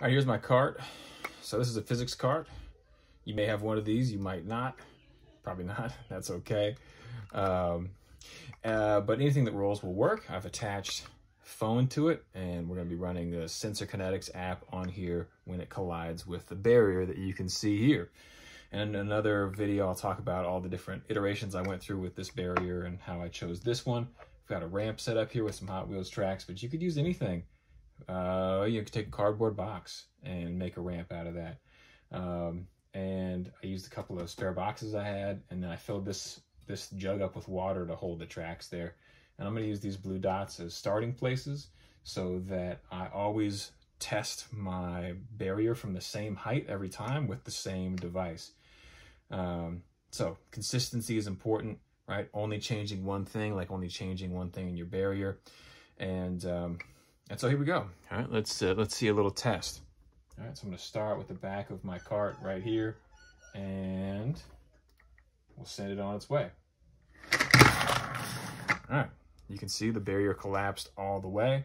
All right, here's my cart. So this is a physics cart. You may have one of these, you might not. Probably not, that's okay. Um, uh, but anything that rolls will work. I've attached phone to it and we're gonna be running the Sensor Kinetics app on here when it collides with the barrier that you can see here. And another video, I'll talk about all the different iterations I went through with this barrier and how I chose this one. I've got a ramp set up here with some Hot Wheels tracks, but you could use anything. Uh, you could take a cardboard box and make a ramp out of that. Um, and I used a couple of spare boxes I had, and then I filled this this jug up with water to hold the tracks there. And I'm going to use these blue dots as starting places so that I always test my barrier from the same height every time with the same device. Um, so consistency is important, right? Only changing one thing, like only changing one thing in your barrier. And um, and so here we go. All right, let's uh, let's see a little test. All right, so I'm gonna start with the back of my cart right here, and we'll send it on its way. All right, you can see the barrier collapsed all the way.